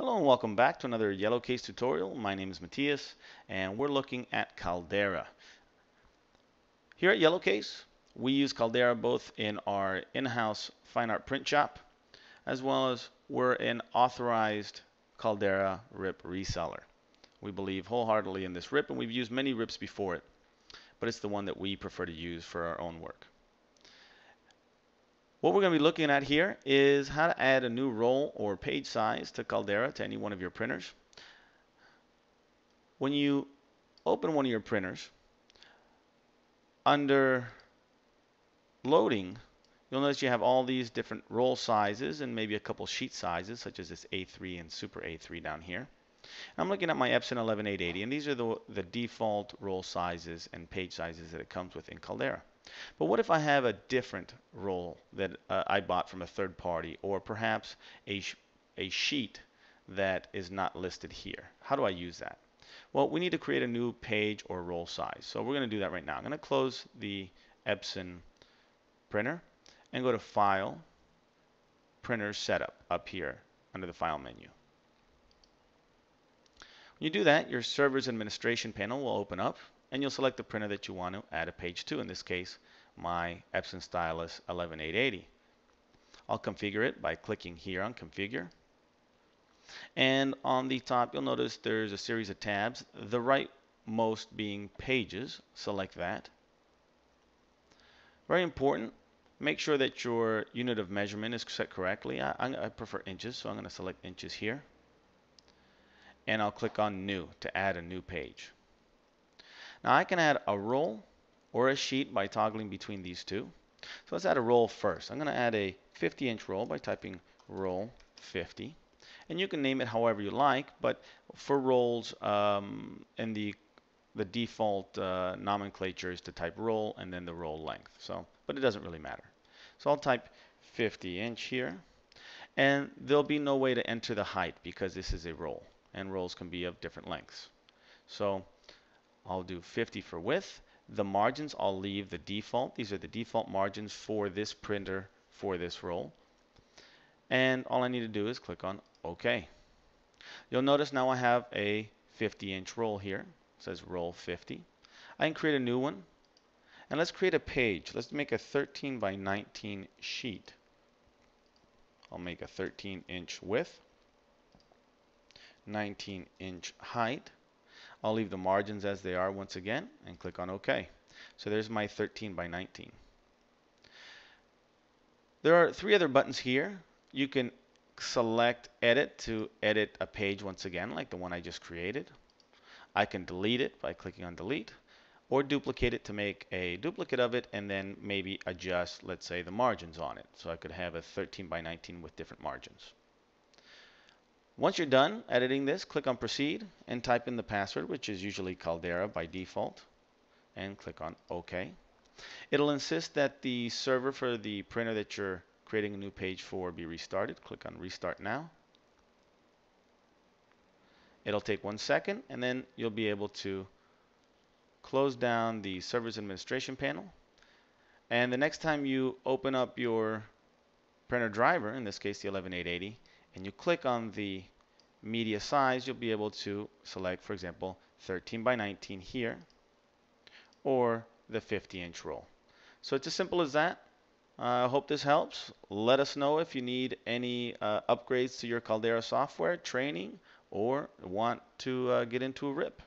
Hello and welcome back to another Yellow Case tutorial. My name is Matias and we're looking at Caldera. Here at Yellow Case, we use Caldera both in our in-house fine art print shop as well as we're an authorized Caldera RIP reseller. We believe wholeheartedly in this RIP and we've used many RIPs before it, but it's the one that we prefer to use for our own work. What we're going to be looking at here is how to add a new roll or page size to Caldera to any one of your printers. When you open one of your printers, under loading, you'll notice you have all these different roll sizes and maybe a couple sheet sizes, such as this A3 and Super A3 down here. I'm looking at my Epson 11880, and these are the, the default roll sizes and page sizes that it comes with in Caldera. But what if I have a different roll that uh, I bought from a third party or perhaps a, sh a sheet that is not listed here? How do I use that? Well, we need to create a new page or roll size. So we're going to do that right now. I'm going to close the Epson printer and go to File, Printer Setup up here under the File menu. When you do that, your server's administration panel will open up and you'll select the printer that you want to add a page to. In this case, my Epson Stylus 11880. I'll configure it by clicking here on Configure. And on the top, you'll notice there's a series of tabs. The rightmost being Pages. Select that. Very important. Make sure that your unit of measurement is set correctly. I, I prefer inches, so I'm going to select inches here. And I'll click on New to add a new page. Now I can add a roll or a sheet by toggling between these two. So let's add a roll first. I'm going to add a 50 inch roll by typing roll 50. And you can name it however you like, but for rolls um, in the the default uh, nomenclature is to type roll and then the roll length. So, but it doesn't really matter. So I'll type 50 inch here. And there'll be no way to enter the height because this is a roll. And rolls can be of different lengths. So I'll do 50 for width. The margins, I'll leave the default. These are the default margins for this printer for this roll. And all I need to do is click on OK. You'll notice now I have a 50 inch roll here. It says roll 50. I can create a new one. And let's create a page. Let's make a 13 by 19 sheet. I'll make a 13 inch width, 19 inch height. I'll leave the margins as they are once again and click on OK. So there's my 13 by 19. There are three other buttons here. You can select edit to edit a page once again like the one I just created. I can delete it by clicking on delete or duplicate it to make a duplicate of it and then maybe adjust let's say the margins on it. So I could have a 13 by 19 with different margins. Once you're done editing this, click on proceed and type in the password, which is usually Caldera by default, and click on OK. It'll insist that the server for the printer that you're creating a new page for be restarted. Click on restart now. It'll take one second and then you'll be able to close down the server's administration panel. And the next time you open up your printer driver, in this case the 11880, and you click on the media size, you'll be able to select, for example, 13 by 19 here, or the 50 inch roll. So it's as simple as that. I uh, hope this helps. Let us know if you need any uh, upgrades to your Caldera software, training, or want to uh, get into a RIP.